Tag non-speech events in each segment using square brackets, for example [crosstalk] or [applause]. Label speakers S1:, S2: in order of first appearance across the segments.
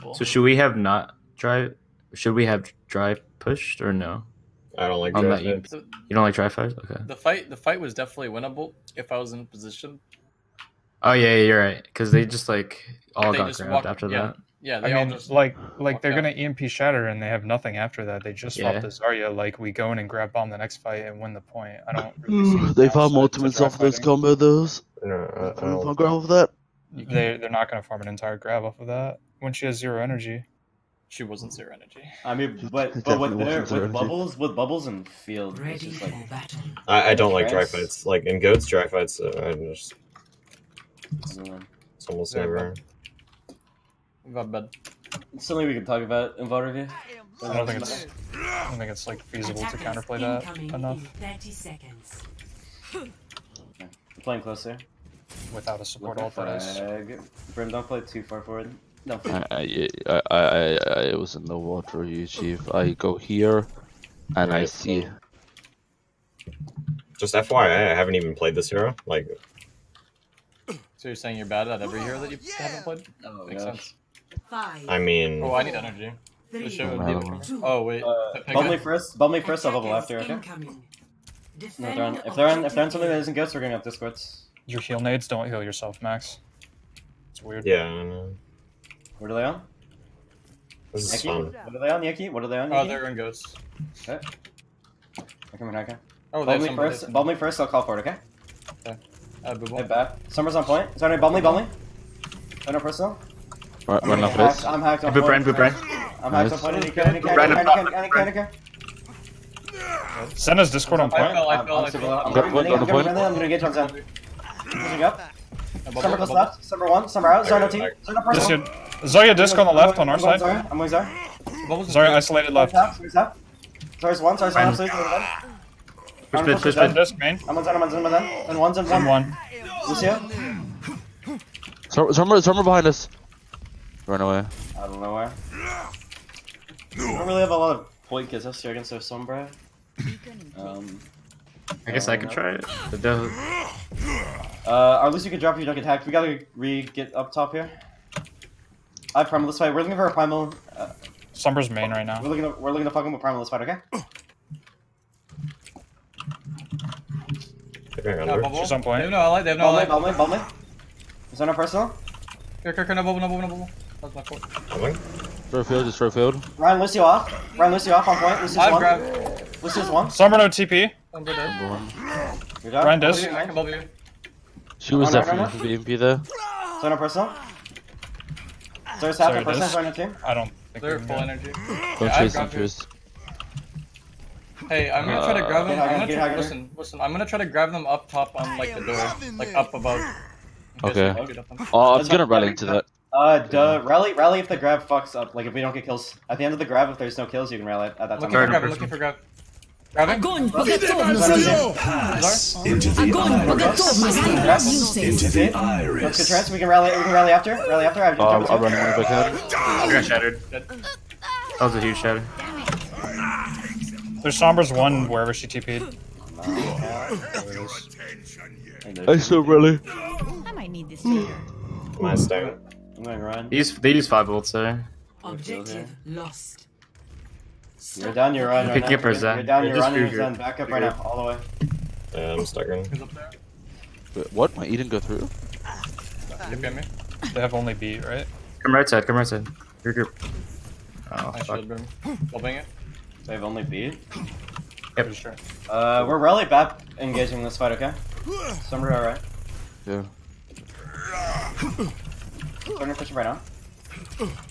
S1: winnable.
S2: So should we have not drive? Should we have drive pushed or no?
S3: I don't like
S2: On
S3: drive
S2: that
S3: fights.
S1: The,
S2: You don't like drive fires? Okay.
S1: the fight, the fight was definitely winnable if I was in position.
S2: Oh yeah, yeah you're right. Because they just like all
S1: They
S2: got grabbed
S1: walked-
S2: after
S1: yeah.
S2: that.
S1: Yeah, they
S4: I
S1: all
S4: mean,
S1: just
S4: like like they're
S1: out.
S4: gonna EMP shatter and they have nothing after that. They just swapped
S2: Yeah.
S4: the Zarya. Like, we go in and grab bomb the next fight and win the point. I don't. Really [sighs] see
S5: they
S4: the
S5: found
S4: downside
S5: ultimates off this combo, those.
S3: No, I, I
S5: Found
S3: don't.
S5: grab off that.
S4: They they're not gonna farm an entire grab off of that when she has zero energy.
S1: she wasn't zero energy.
S6: I mean, [laughs] but but with
S5: definitely
S6: there,
S5: wasn't zero
S6: with bubbles, with bubbles and field, it's
S7: Ready
S6: just
S7: for
S6: like
S7: battle.
S3: I, I don't like
S6: dry
S3: fights. Like in goats, dry fights. Uh, I just
S6: I
S3: it's almost
S1: Yeah,
S3: never.
S1: Got bed.
S6: It's something we can talk about in vote review.
S4: I don't think it's. I don't think it's like feasible to
S7: Attackers
S4: counterplay that
S7: incoming
S4: enough
S7: in 30 seconds.
S6: playing closer.
S4: without a support
S6: With the
S4: alt dice.
S6: Brim, don't play too far forward. No,
S5: I, I, I, I, I was in the water, you chief. I go here, and I see.
S3: Just FYI, I haven't even played this hero. Like
S1: So you're saying you're bad at every hero that you haven't played?
S6: oh,
S1: Makes
S6: gosh.
S1: sense.
S7: Five,
S3: I mean,
S1: Oh, I need energy.
S7: three,
S1: The
S5: Oh,
S1: would be
S5: man.
S1: the- Oh wait.
S6: Uh,
S1: Pega?
S6: me first. Bubble me first. I'll bubble
S7: Attackers
S6: after. Okay.
S7: incoming.
S6: No, they're on, if they're on, if they're on something that
S7: objective
S6: isn't ghosts, we're going up discords.
S4: Your heal nades don't heal yourself, Max. It's weird.
S3: yeah, I know.
S6: What are they on?
S3: this is
S6: Yaki?
S3: fun.
S6: What are they on, Yaki? What are they on?
S1: Oh,
S6: Yaki?
S1: they're in ghosts.
S6: Okay. I come in, I come.
S1: Oh, they
S6: Bubble
S1: have
S6: me first. Bubble me first. I'll call for it. Okay. Okay.
S1: Uh, Booble.
S6: Head back. Summer's on point. Sorry, bubble me, bubble me. Center personal.
S5: Run, run off
S6: hacked.
S5: this.
S6: I'm hacked on
S2: Boop
S6: point.
S2: Brand, boop Brand.
S6: I'm hacked on
S5: Nice.
S6: point. Any care, any care,
S2: Brand
S6: any
S2: up
S6: care, any care, any care.
S4: Send us Discord on
S1: I
S4: point.
S1: fell, I
S6: I'm,
S1: fell,
S6: I'm
S1: I
S6: super
S1: fell.
S6: low. I'm
S5: Go-
S6: going,
S5: go-
S6: I'm
S5: go to
S6: going,
S5: point.
S6: I'm gonna get on Zen. Pushing up.
S1: Uh, bubble,
S6: Summer goes
S1: bubble.
S6: left. Summer one. Summer out. Zarya team.
S3: Back.
S6: Zarya
S4: This
S6: personal.
S4: Here- Zarya disc on the left on our
S6: I'm going
S4: side.
S6: Zarya. I'm going Zarya.
S1: Bubbles is
S4: Zarya
S1: good.
S4: isolated left.
S6: Zarya's out. Zarya's out. Zarya's one. Zarya's one.
S2: Fine.
S6: Absolutely.
S2: Push mid, push
S4: Zen
S2: mid.
S4: disc main.
S6: I'm on Zen. I'm on Zen. I'm on Zen. And one. Zen.
S4: Zen
S6: One.
S4: one.
S6: Lucio.
S5: Summer, Summer, Summer behind us. Run away.
S6: I don't know where. We don't really have a lot of point kills this year against their Sombra. Um,
S2: I guess I could try it. But the-
S6: uh, or at least you can drop if you don't get hacked. We gotta re get up top here. I have primal this fight. We're looking for a primal. Uh,
S4: Summer's main right now.
S6: we're looking. To, we're looking to fuck him with primal this fight. Okay.
S3: They're going under.
S1: bubble.
S4: She's on point.
S1: They have no ally. They have no
S6: Ball me.
S1: ally.
S6: Ball me. Ball me. Is that no personal?
S1: Here, here, here, no bubble, no bubble, no bubble. That's my fault.
S3: Coming.
S5: Throw field, just throw field.
S6: Ryan Lucio off. Ryan Lucio off on point. Lucio's
S1: I've
S6: one.
S1: grabbed.
S6: Lucio's one.
S4: Summer no TP.
S1: I'm dead.
S5: Number one.
S6: Good.
S4: Ryan disc.
S1: I can bubble you.
S5: She was
S6: Run, run,
S5: definitely
S6: run,
S5: for EMP there.
S6: Is that no personal? Sorry,
S4: Sorry,
S6: Sap, no personal.
S4: disc.
S6: Join your team.
S4: I don't think
S1: They're full
S4: can go.
S1: energy.
S5: Don't
S1: Yeah,
S5: chase them
S1: grabbed
S5: first.
S1: Hey, I'm gonna try to grab them. I'm gonna try,
S6: Hager.
S1: listen, listen. I'm gonna try to grab them up top on like the door, like up above.
S5: Okay.
S1: we don't get up them.
S5: Oh, I was
S6: That's
S5: gonna
S6: not-
S5: rally into that.
S6: Uh, duh. Rally, rally if the grab fucks up. Like if we don't get kills. At the end of the grab, if there's no kills, you can rally at that time.
S1: looking for grab. Looking for grab. Grabbing.
S7: Огонь по готовности!
S8: Pass into the
S7: Огонь по
S8: iris.
S7: готовности!
S6: Grab.
S7: You
S8: Into
S7: say.
S8: the
S6: Let's get
S8: iris.
S6: trans. We can rally. We can rally after. Rally after. I have
S5: Oh, I'll,
S6: jump
S5: I'll
S6: to.
S5: run one if I can.
S2: I got shattered.
S1: Dead.
S2: That was a huge shatter.
S4: There's Somber's one wherever she TP'd. [laughs]
S5: I still rally.
S9: I might need this later.
S3: My stack.
S6: I'm going run.
S2: They use, they use 5 volts there.
S7: Objective lost.
S6: You're down. You're run.
S2: You
S6: right
S2: can
S6: now.
S2: keep her Zen.
S6: You're down.
S2: Or
S6: You're
S2: just.
S6: You're
S2: Fuger.
S6: Zen. Back up right now. All the way.
S3: Yeah, I'm stuck in.
S1: Who's?
S5: Wait, what? My E didn't go through?
S1: You get me?
S4: They have only B, right?
S2: Come right side, come right side. Your group. Oh,
S1: I
S2: fuck.
S1: should have been it.
S6: They've only beat.
S4: Pretty sure.
S6: Uh, we're rally back engaging this fight. Okay. Summer, all right.
S5: Yeah.
S6: Starting pushing right now.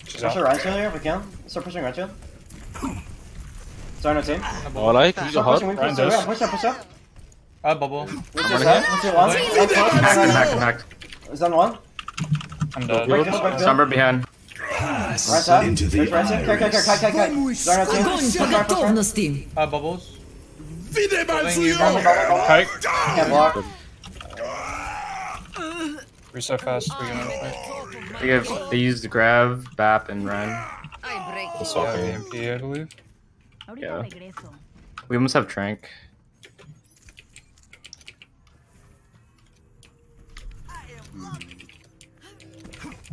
S4: She's
S6: Push
S4: out.
S6: right shield here if we can. Start pushing right shield. Sorry, no team.
S5: Oh, like,
S6: use
S5: a
S6: hut. Push up, push up,
S1: Ah, bubble.
S6: What's your
S5: side?
S6: What's one? Back,
S2: back, back.
S6: Is that one?
S4: I'm dead.
S2: Somewhere behind.
S6: Right side.
S8: Into the
S6: right side. Right
S7: side.
S6: Right. Right. Right
S7: side.
S1: Uh, bubbles.
S6: We're
S4: so fast, we're gonna fight.
S2: They, have, they used grab, bap, and run.
S9: I
S3: break.
S4: Assault
S3: yeah,
S4: MP, I believe.
S9: Ahorita
S2: Yeah. We almost have Trank.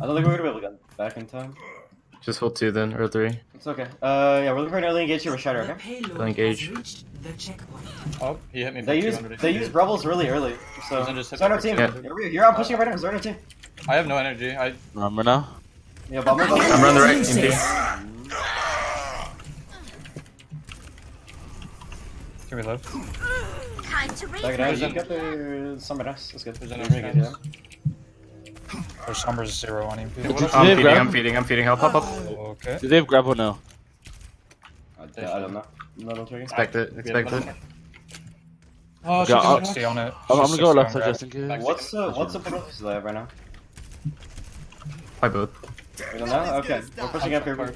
S6: I don't think we're gonna be able to get back in time.
S2: Just hold two then, or three.
S6: It's okay. Uh, yeah, we're looking for an early engage here with Shadow,
S7: The
S6: okay?
S7: payload
S2: Don't engage.
S7: has reached the checkpoint.
S1: Oh, he hit me.
S6: They use they use rebels really early, so
S1: Doesn't just hit
S6: start our team.
S1: 200.
S6: You're, you're out pushing right now. Start our team.
S1: I have no energy. I
S5: Remember now?
S6: Yeah, bomber. bomber.
S2: I'm running the right,
S7: Useless.
S2: MP.
S4: Can we live?
S9: Time to
S6: Back it out.
S1: There's
S6: You
S1: an-
S6: the somebody else. That's good.
S1: There's an
S6: We're gonna
S1: engage.
S6: get it.
S4: There's numbers zero on EMP.
S1: what
S2: I'm feeding,
S5: grab-
S2: I'm feeding, I'm feeding. Help, help, help.
S4: Oh, okay.
S5: Do they have grapple now?
S6: I, I don't know. No, don't.
S2: Expect it, expect it.
S1: Oh,
S5: Okay, I'll-
S1: shit, shit.
S4: Stay on it.
S5: I'm, I'm gonna go left side just in case.
S6: What's the what's the potential they have right now?
S2: Why both?
S6: We don't know. Okay, we're pushing up here.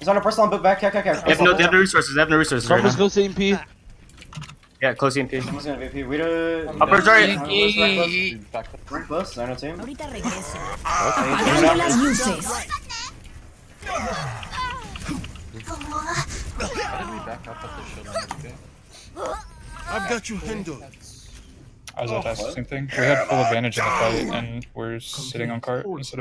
S2: run.
S6: Zone a personal and boot back. Care, care, care.
S2: They have no, they have no resources, they have no resources right
S5: Someone's
S2: now.
S5: go to EMP.
S2: Yeah, close E EMP.
S6: Someone's gonna VP. We do.
S2: Upper right.
S6: Run close, run close.
S1: Dude, back up.
S6: Run close. Zone our team.
S9: Ahorita regreso.
S7: Apagando las luces!
S1: How did we back up with the shield on this guy?
S8: I've got you handled.
S4: I was at that same thing. We had full advantage in the fight, and we're sitting on cart instead of.